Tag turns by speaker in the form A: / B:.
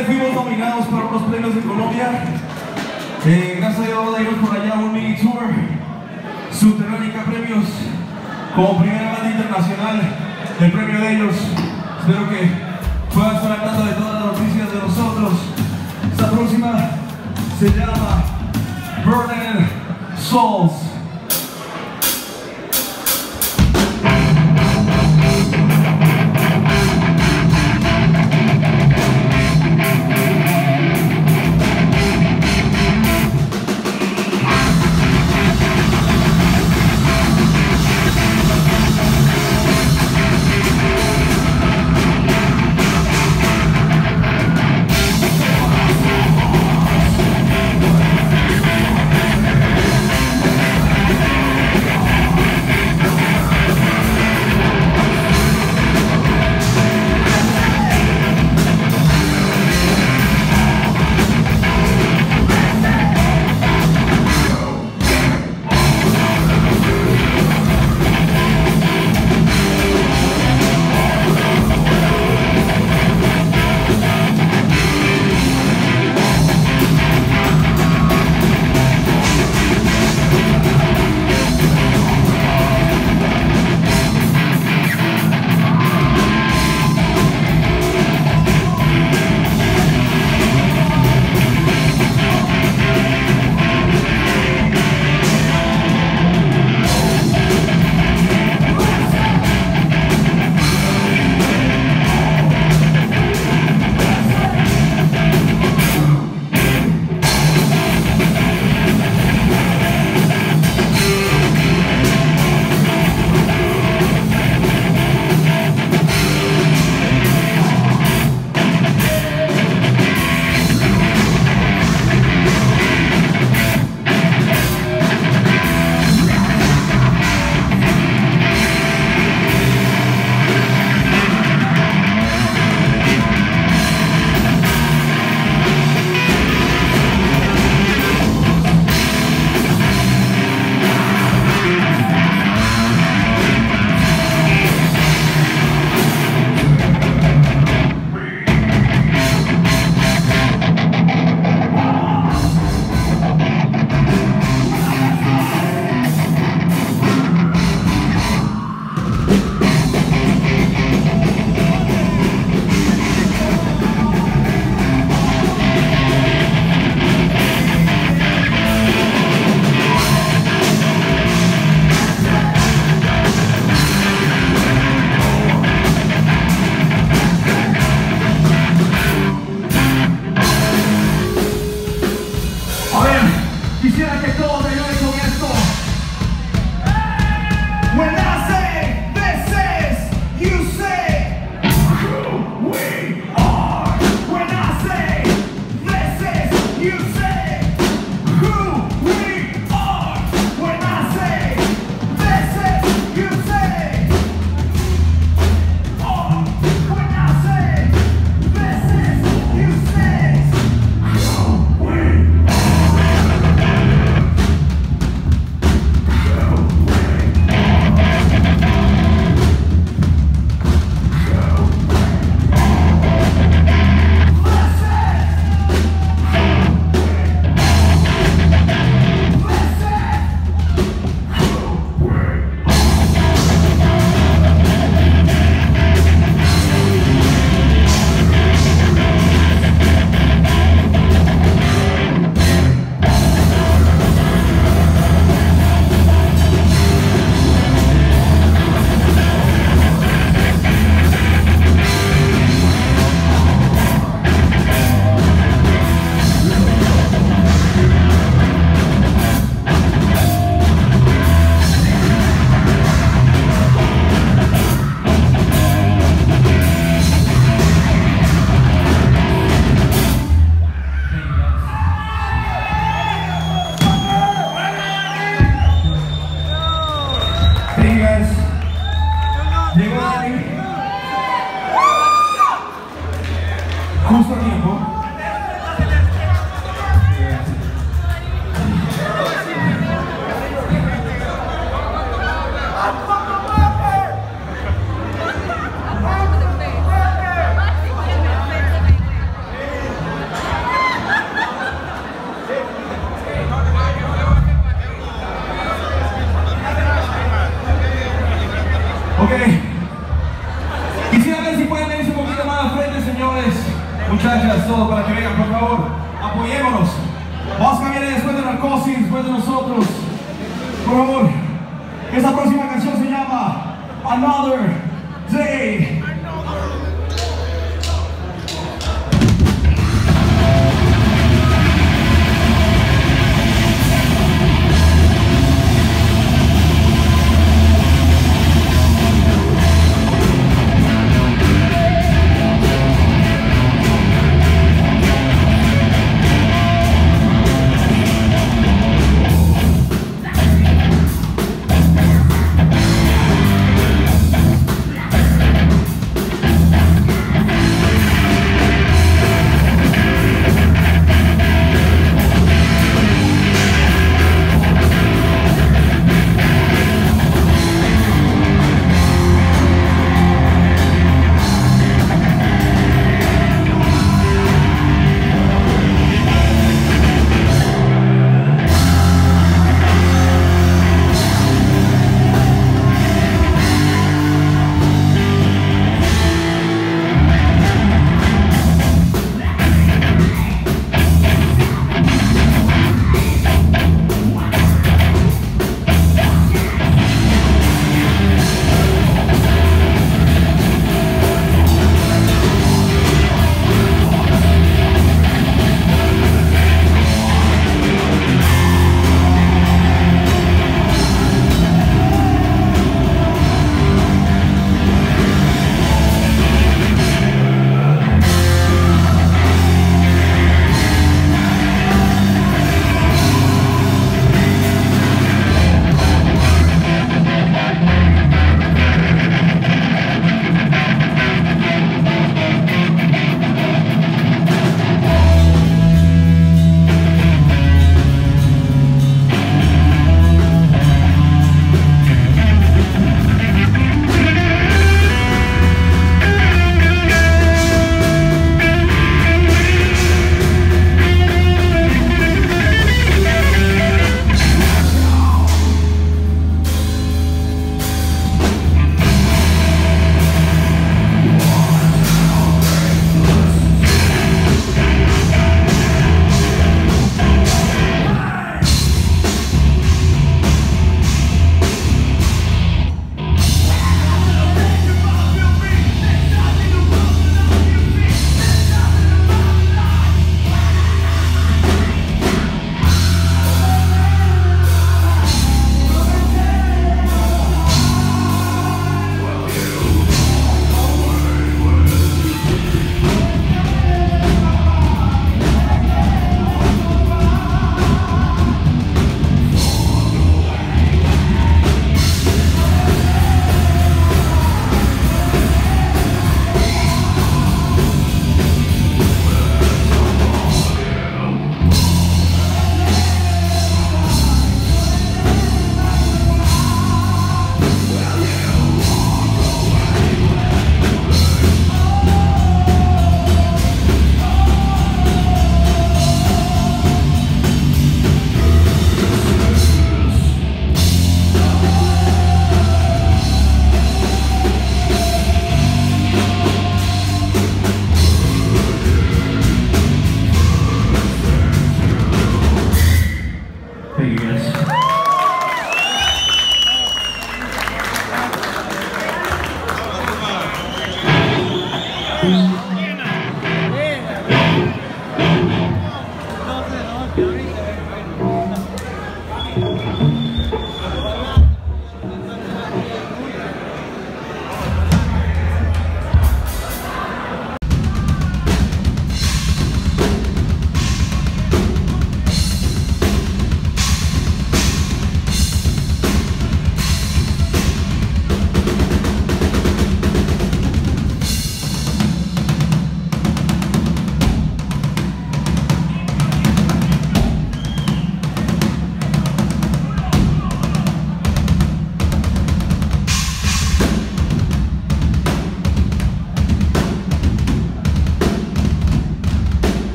A: recientemente fuimos nominados para unos premios en Colombia. Eh, gracias a Dios de por allá un mini tour. Subterránica premios como primera banda internacional el premio de ellos. Espero que puedan estar al tanto de todas las noticias de nosotros. Esta próxima se llama Burning Souls